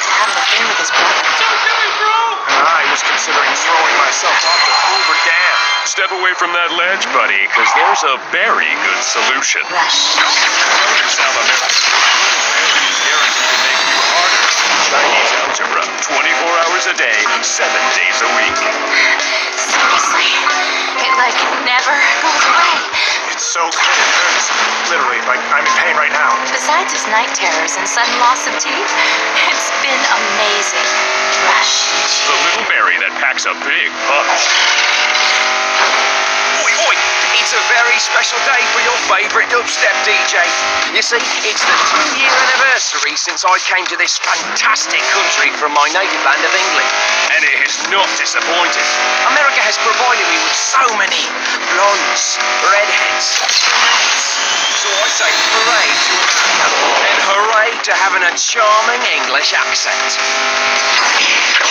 to having a thing with his brother. And I was considering throwing myself off the Hoover Dam. Step away from that ledge, buddy, because there's a very good solution. Rush. South America. These garrisons will make you harder. Chinese algebra. 24 hours a day, 7 days a week. Seriously. It, like, never goes away. It's so good it hurts. Literally, like I'm in pain right now. Besides his night terrors and sudden loss of teeth, it's been amazing. Rush. The little berry that packs a big punch. Oi, oi! It's a very special day for your favourite dubstep DJ. You see, it's the two-year anniversary since I came to this fantastic country from my native land of England. And it has not disappointed. America has provided me with so many blondes, redheads, brunettes. So I say hooray to America and hooray to having a charming English accent.